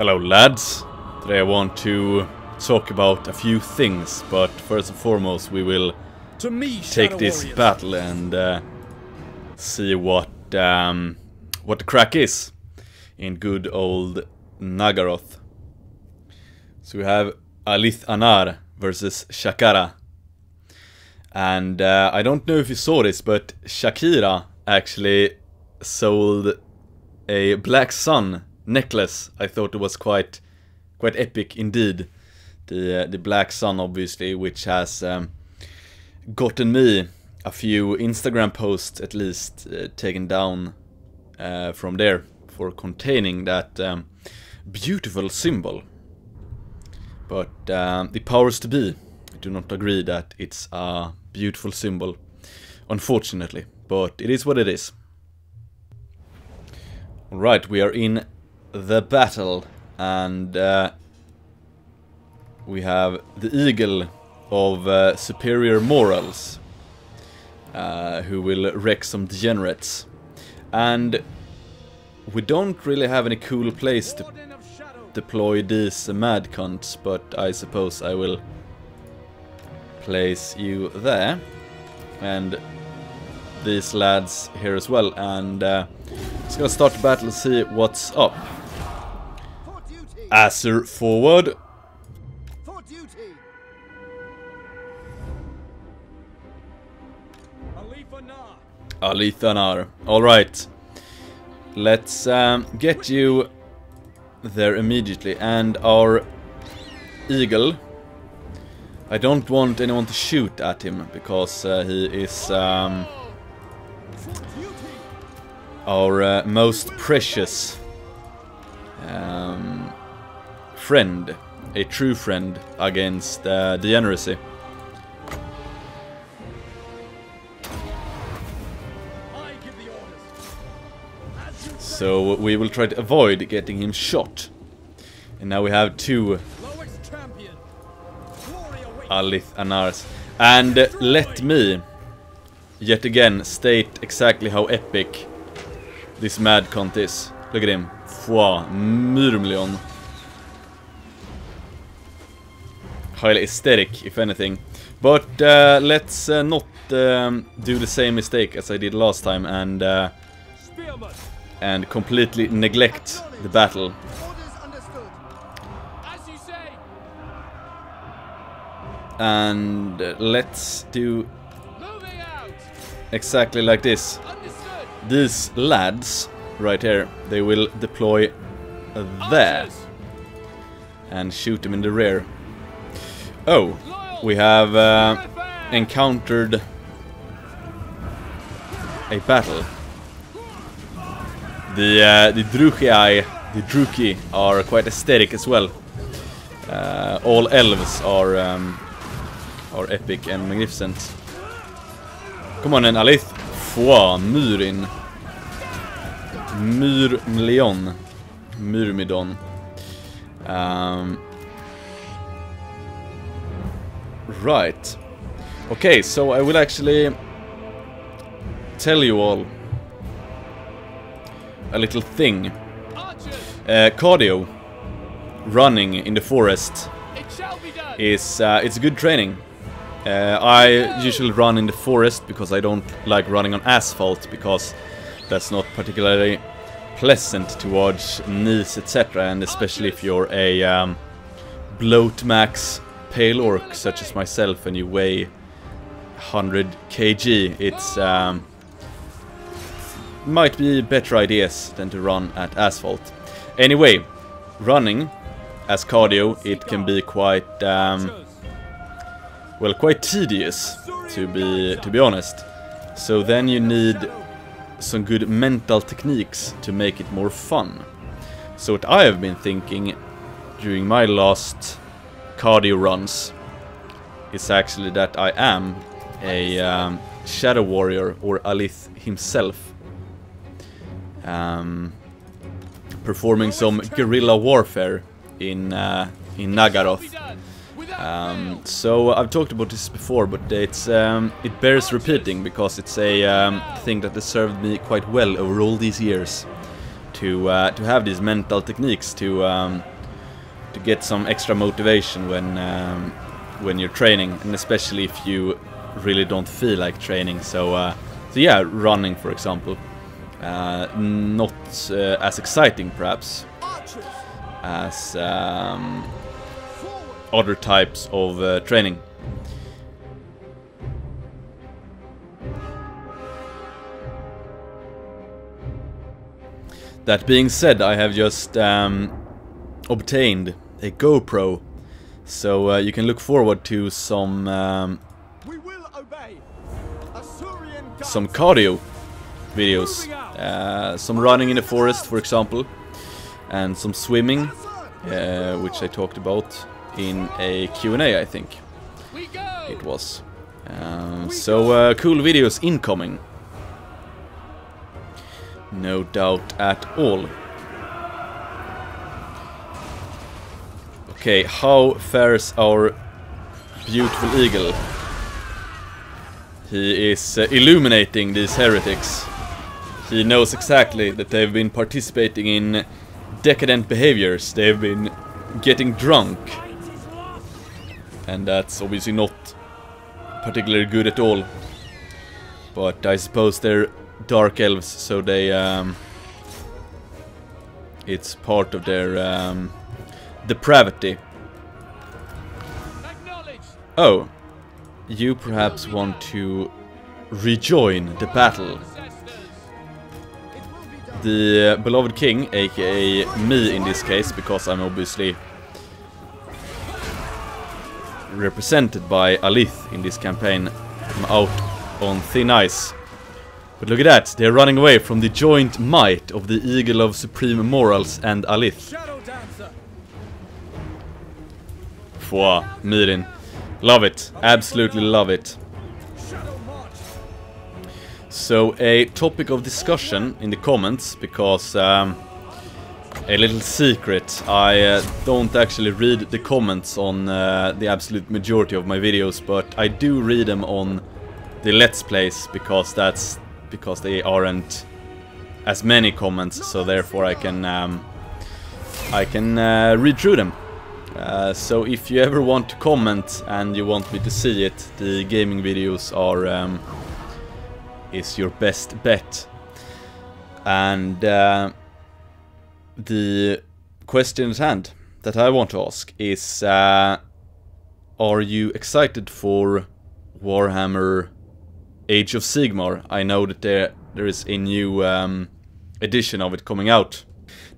Hello lads. Today I want to talk about a few things, but first and foremost we will me, take this Warriors. battle and uh, see what um, what the crack is in good old Nagaroth. So we have Alith Anar versus Shakara. And uh, I don't know if you saw this, but Shakira actually sold a Black Sun necklace. I thought it was quite quite epic indeed. The uh, the Black Sun, obviously, which has um, gotten me a few Instagram posts at least uh, taken down uh, from there for containing that um, beautiful symbol. But um, the powers to be do not agree that it's a beautiful symbol, unfortunately. But it is what it is. Alright, we are in the battle and uh, we have the eagle of uh, superior morals uh, who will wreck some degenerates. And we don't really have any cool place to deploy these mad cunts, but I suppose I will place you there. And these lads here as well. And uh, just gonna start the battle and see what's up. Acer forward. For duty! Alifa Na. Alith Anar. Alright. Let's um, get you there immediately. And our eagle. I don't want anyone to shoot at him because uh, he is um, our uh, most precious um, friend. A true friend against uh, degeneracy. So we will try to avoid getting him shot. And now we have two. Alith Anars. And let me, yet again, state exactly how epic this Mad Cunt is. Look at him. Fwa, Myrmleon. Highly aesthetic, if anything. But uh, let's uh, not um, do the same mistake as I did last time and uh, and completely neglect the battle. And uh, let's do exactly like this. These lads, right here, they will deploy there and shoot them in the rear. Oh, we have uh, encountered a battle. The uh, the Druchii, the Druki, are quite aesthetic as well. Uh, all elves are um, are epic and magnificent. Come on then, Alith. Fwa, Myrin. Myrmleon. Myrmidon. Um, right. Okay, so I will actually tell you all a little thing. Uh, cardio, running in the forest, It shall be done. is uh, it's good training. Uh, I usually run in the forest because I don't like running on asphalt because that's not particularly pleasant towards knees etc. And especially if you're a um, bloat max pale orc such as myself and you weigh 100 kg, it's um, might be better ideas than to run at asphalt. Anyway, running as cardio, it can be quite um, well, quite tedious to be to be honest. So then you need some good mental techniques to make it more fun. So what I have been thinking during my last cardio runs is actually that I am a um, shadow warrior or Alith himself. Um, performing some guerrilla warfare in uh, in Nagaroth. Um, so I've talked about this before, but it's um, it bears repeating because it's a um, thing that has served me quite well over all these years to uh, to have these mental techniques to um, to get some extra motivation when um, when you're training, and especially if you really don't feel like training. So uh, so yeah, running for example, uh, not uh, as exciting perhaps as um, other types of uh, training. That being said, I have just um, obtained a GoPro, so uh, you can look forward to some um, We will obey. Some cardio videos, uh, some running in the forest, for example, and some swimming, uh, which I talked about in a Q&A, I think it was. Uh, so uh, cool videos incoming. No doubt at all. Okay, how fares our beautiful eagle? He is uh, illuminating these heretics. He knows exactly that they've been participating in decadent behaviors. They've been getting drunk. And that's obviously not particularly good at all. But I suppose they're dark elves, so they um, it's part of their um, depravity. Oh, you perhaps want to rejoin the battle. Ancestors. It will be done. The uh, beloved king, aka me in this case, because I'm obviously represented by Alith in this campaign. I'm out on thin ice. But look at that, they're running away from the joint might of the Eagle of Supreme Morals and Alith. Fwa, Mirin. Love it, absolutely love it. So a topic of discussion in the comments because um, a little secret. I uh, don't actually read the comments on uh, the absolute majority of my videos, but I do read them on the Let's Plays because that's because they aren't as many comments, so therefore I can um, I can uh, read through them. Uh, so if you ever want to comment and you want me to see it, the gaming videos are um, is your best bet. And uh, the question at hand that I want to ask is uh, Are you excited for Warhammer Age of Sigmar? I know that there, there is a new um, edition of it coming out.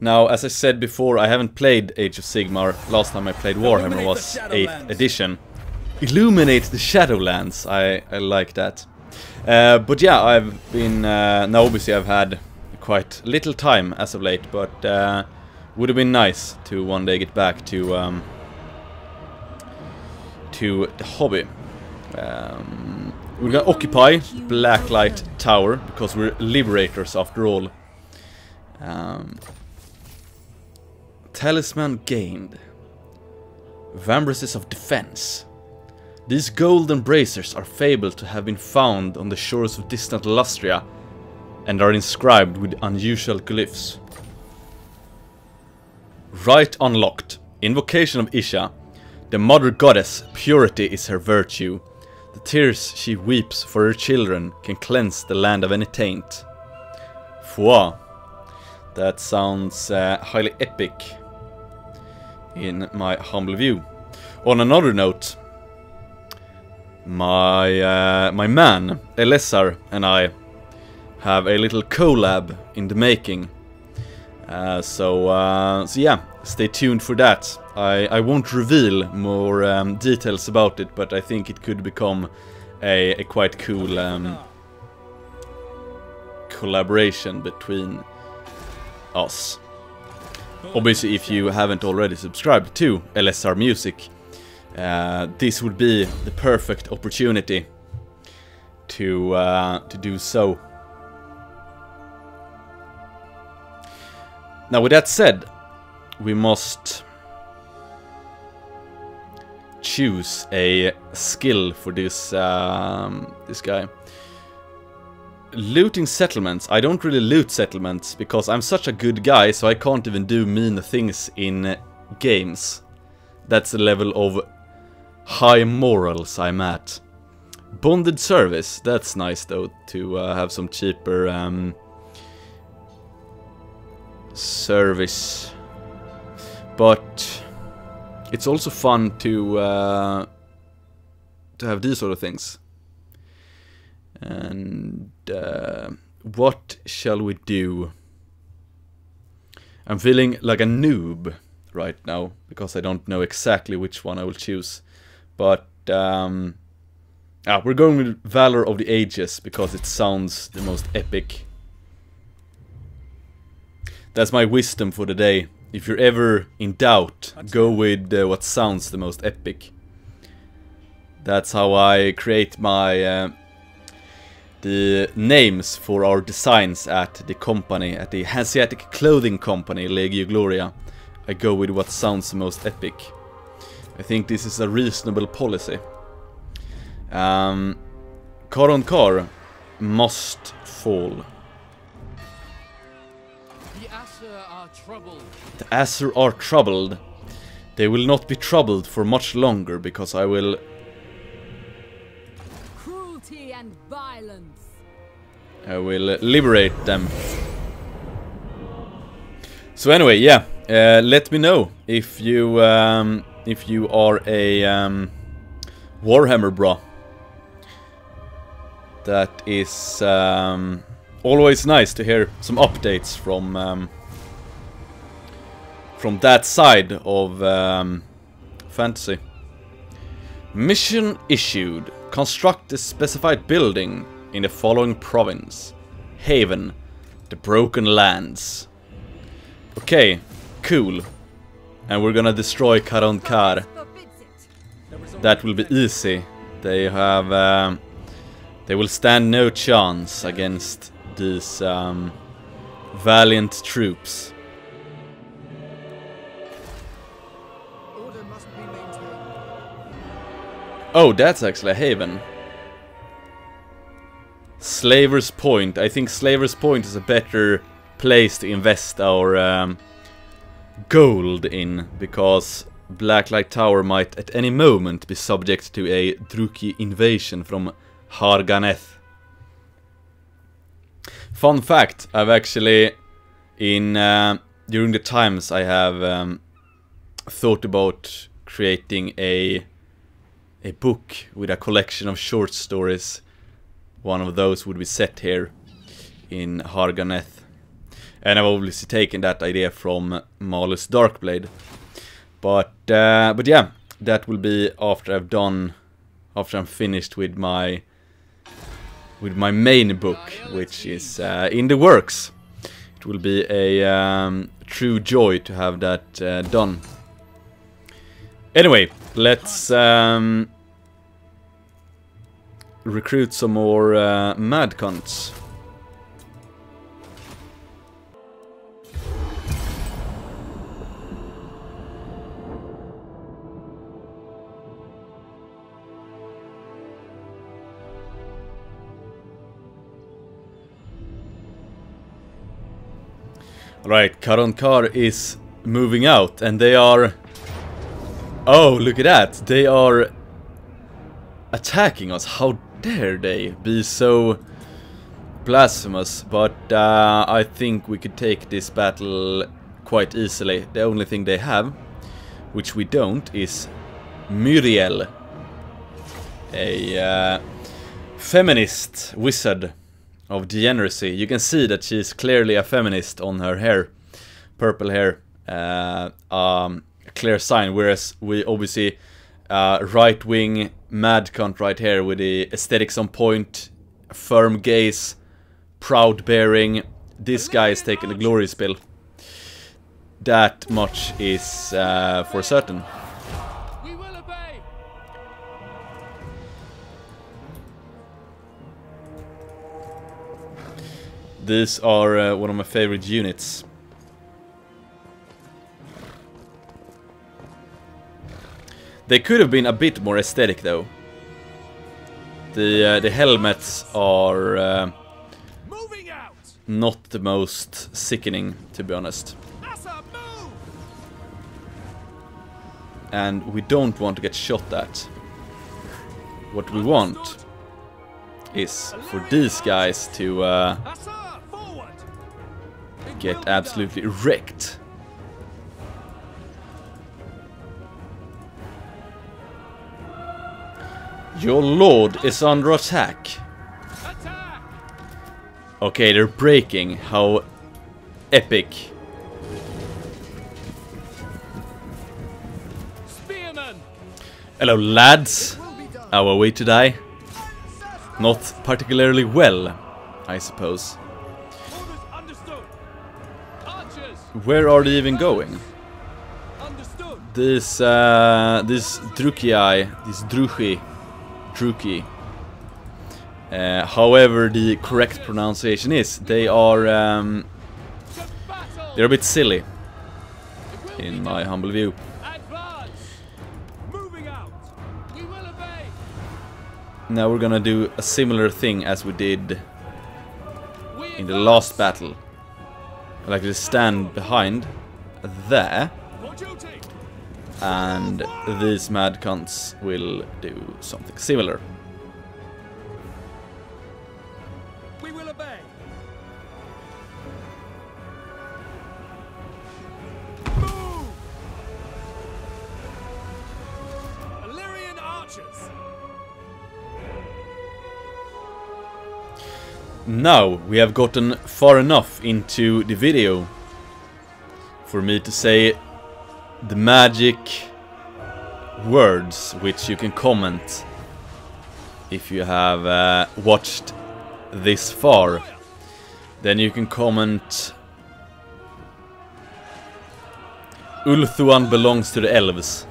Now, as I said before, I haven't played Age of Sigmar. Last time I played Warhammer was 8th edition. Illuminate the Shadowlands. I, I like that. Uh, but yeah, I've been... Uh, now obviously I've had quite little time as of late, but uh, would have been nice to one day get back to um, to the hobby. Um, we're gonna occupy Blacklight Tower because we're liberators after all. Um, talisman gained. Vambraces of defense. These golden bracers are fabled to have been found on the shores of distant Lustria and are inscribed with unusual glyphs. Right unlocked. Invocation of Isha. The mother goddess, purity is her virtue. The tears she weeps for her children can cleanse the land of any taint. Fwa. That sounds uh, highly epic in my humble view. On another note, my uh, my man Elessar and I have a little collab in the making. Uh, so uh, so yeah, stay tuned for that. I I won't reveal more um, details about it, but I think it could become a, a quite cool um, collaboration between us. Obviously, if you haven't already subscribed to Elessar Music, uh, this would be the perfect opportunity to uh, to do so. Now, with that said, we must choose a skill for this um, this guy. Looting settlements. I don't really loot settlements because I'm such a good guy, so I can't even do mean things in uh, games. That's the level of high morals I'm at. Bonded service. That's nice though to uh, have some cheaper um, service. But it's also fun to uh, to have these sort of things. And uh, what shall we do? I'm feeling like a noob right now because I don't know exactly which one I will choose. But um, ah, we're going with Valor of the Ages because it sounds the most epic. That's my wisdom for the day. If you're ever in doubt, go with uh, what sounds the most epic. That's how I create my uh, the names for our designs at the company, at the Hanseatic clothing company, Legio Gloria. I go with what sounds most epic. I think this is a reasonable policy. Um, Karond Kar must fall. The Asur are troubled. The Asur are troubled. They will not be troubled for much longer because I will I will liberate them. So anyway, yeah, uh, let me know if you um, if you are a um, Warhammer bro. That is um, always nice to hear some updates from um, from that side of um, fantasy. Mission issued. Construct a specified building in the following province. Haven. The Broken Lands. Okay, cool. And we're gonna destroy Karond Kar. Forbids it. That will be easy. They have... Um, they will stand no chance against these um, valiant troops. Order must be maintained. Oh, that's actually a haven. Slaver's Point. I think Slaver's Point is a better place to invest our um, gold in, because Blacklight Tower might at any moment be subject to a Druki invasion from Har Ganeth. Fun fact, I've actually, in uh, during the times I have um, thought about creating a a book with a collection of short stories. One of those would be set here in Har Ganeth. And I've obviously taken that idea from Malus Darkblade. But uh, but yeah, that will be after I've done after I'm finished with my with my main book, which is uh, in the works. It will be a um, true joy to have that uh, done. Anyway, let's um, recruit some more uh, mad cunts. Right, Karond Kar is moving out and they are... Oh, look at that! They are attacking us. How dare they be so blasphemous? But uh, I think we could take this battle quite easily. The only thing they have, which we don't, is Muriel. A uh, feminist wizard of degeneracy. You can see that she's clearly a feminist on her hair. Purple hair. Uh, um, a clear sign, whereas we obviously uh, right-wing mad cunt right here with the aesthetics on point, firm gaze, proud bearing. This guy is taking the glory spill. That much is uh, for certain. We will obey. These are uh, one of my favorite units. They could have been a bit more aesthetic though. The uh, the helmets are uh, not the most sickening, to be honest. And we don't want to get shot at. What we want is for these guys to uh, Asa, forward! It will get absolutely wrecked. Your lord is under attack. Okay, they're breaking. How epic. Spearman! Hello, lads. How are we Our way to die. Not particularly well, I suppose. Where are they even going? This, uh, this Drukiai, this Druchi, Druki. Uh, however the correct pronunciation is, they are, um, they're a bit silly, in my humble view. Now we're gonna do a similar thing as we did in the last battle. Like to stand behind there! And these mad cunts will do something similar. We will obey! Move! Illyrian archers! Now we have gotten far enough into the video for me to say the magic words which you can comment if you have uh, watched this far. Then you can comment Ulthuan belongs to the elves.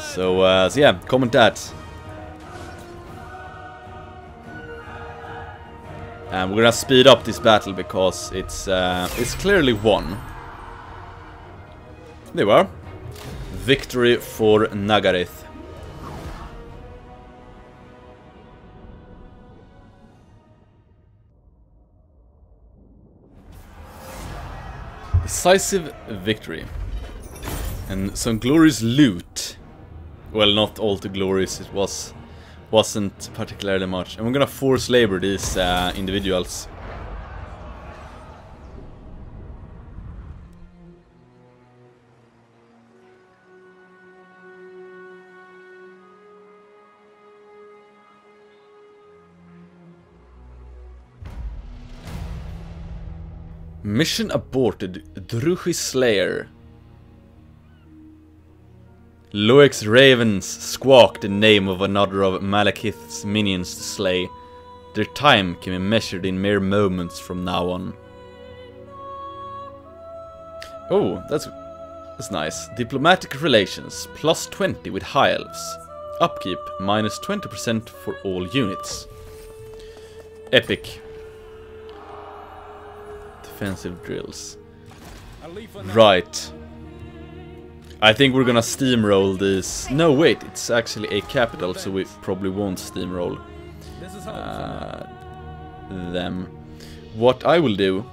So, uh, so yeah, comment that. And we're gonna speed up this battle because it's uh, it's clearly won. There we are. Victory for Nagarythe. Decisive victory. And some glorious loot. Well, not all too glorious, it was wasn't particularly much. And we're gonna force labor these uh, individuals. Mission aborted, Druchii Slayer. Loic's ravens squawked the name of another of Malekith's minions to slay. Their time can be measured in mere moments from now on. Oh, that's that's nice. Diplomatic relations, plus 20 with High Elves. Upkeep, minus 20% for all units. Epic. Defensive drills. Right. I think we're gonna steamroll this. No, wait, it's actually a capital, so we probably won't steamroll uh, them. What I will do,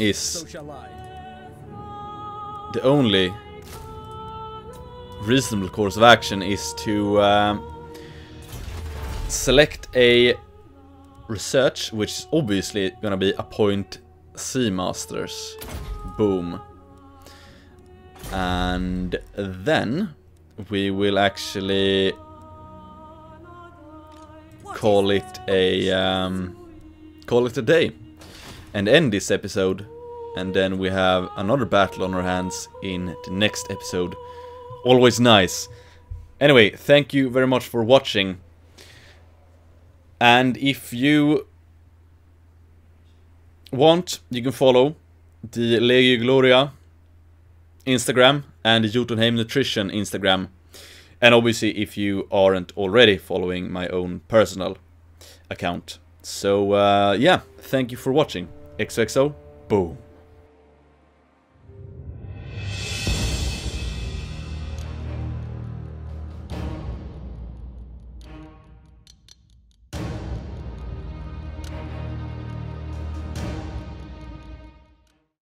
is- the only reasonable course of action is to um, select a research, which is obviously gonna be appoint sea masters. Boom. And then we will actually call it a um, call it a day and end this episode and then we have another battle on our hands in the next episode always nice anyway thank you very much for watching and if you want you can follow the Legio Gloria Instagram and the Jotunheim Nutrition Instagram and obviously if you aren't already following my own personal account. So uh, yeah, thank you for watching. XOXO, boom.